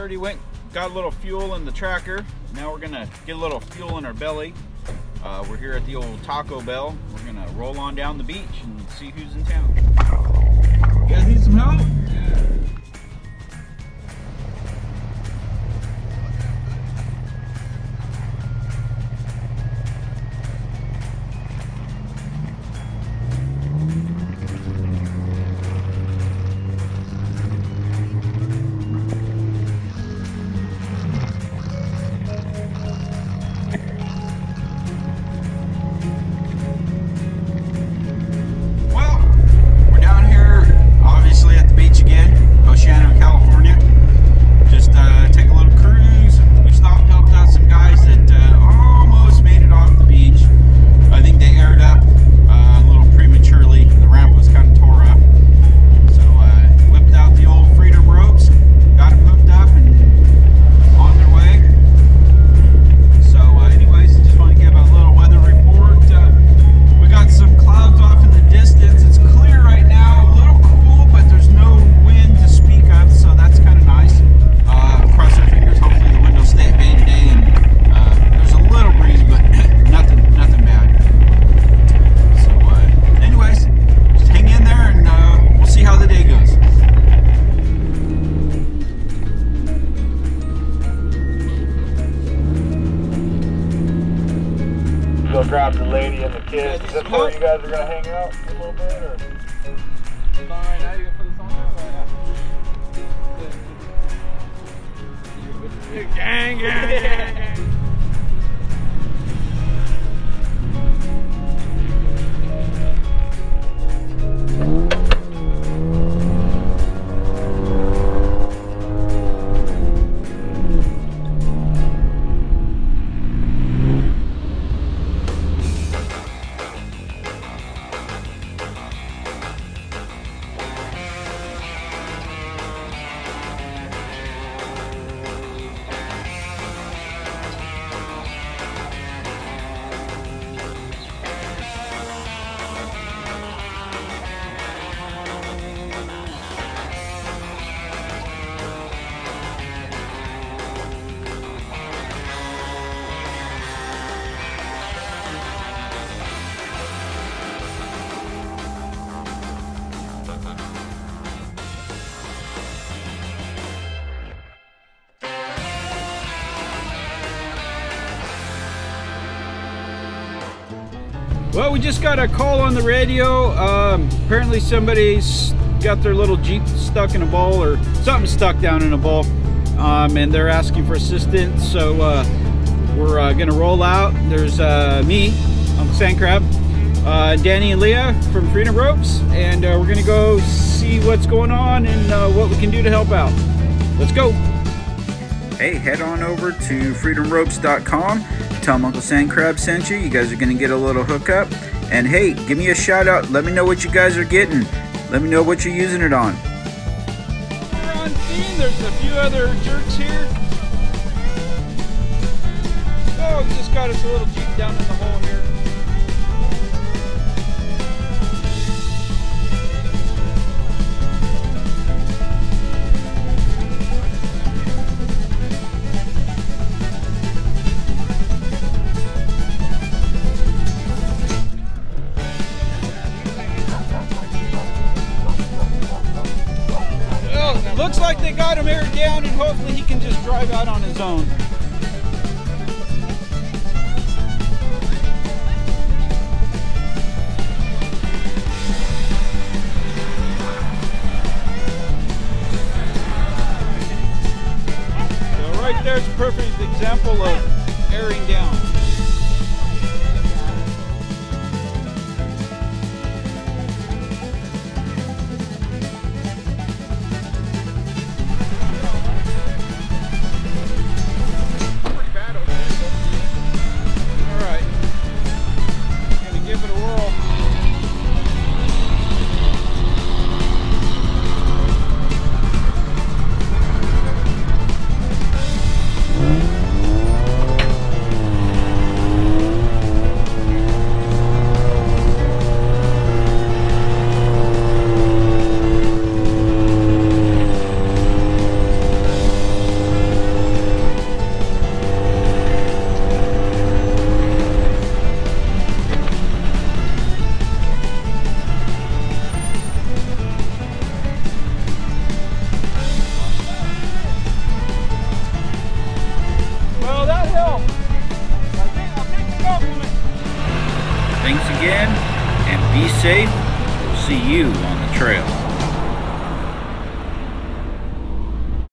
already went, got a little fuel in the tracker. Now we're gonna get a little fuel in our belly. Uh, we're here at the old Taco Bell. We're gonna roll on down the beach and see who's in town. You guys need some help? Grab the lady and the kids. Is this where you guys are gonna hang out a little bit, or? Well, we just got a call on the radio. Um, apparently, somebody's got their little Jeep stuck in a bowl or something stuck down in a bowl, um, and they're asking for assistance. So uh, we're uh, gonna roll out. There's uh, me, Uncle Sand Crab, uh, Danny and Leah from Freedom Ropes, and uh, we're gonna go see what's going on and uh, what we can do to help out. Let's go. Hey, head on over to freedomropes.com. Tell them Uncle Sand Crab sent you. You guys are going to get a little hookup. And hey, give me a shout out. Let me know what you guys are getting. Let me know what you're using it on. We're on scene. There's a few other jerks here. Oh, just got us a little Jeep down in the hole looks like they got him aired down and hopefully he can just drive out on his own. So right there's a perfect example of airing down. Again, and be safe. We'll see you on the trail.